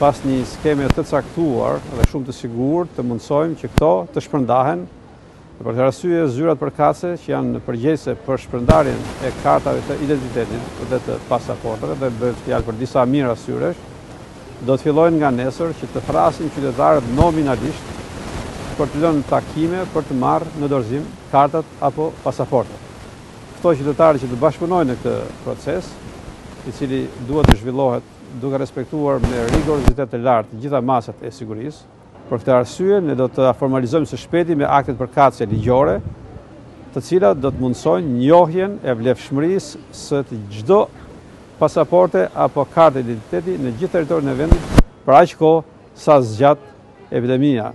Pas një skeme të caktuar dhe shumë të sigurt, të mundësojmë që këto të shpërndahen dhe për këtë arsye zyrat përkatëse që janë përgjegjëse për shpërndarjen e kartave të identitetit dhe të pasaportave dhe bëhet fjalë për disa mijëra syresh, do të fillojnë nga nesër që të thërrasin qytetarët nominalisht për të lënë takime për të marrë në dorëzim kartat apo pasaportat. Ftoj qytetarët që të bashkëpunojnë në këtë proces, i cili duhet të zhvillohet duke respektuar me rigorozitet të lartë të gjitha masat e sigurisë. Për këtë arsye, ne do ta formalizojmë së shpejti me aktet përkatëse ligjore, të cilat do të mundësojnë njohjen e vlefshmërisë së të çdo pasaporte apo karte identiteti në gjithë territorin e vendit për aq kohë sa zgjat epidemia.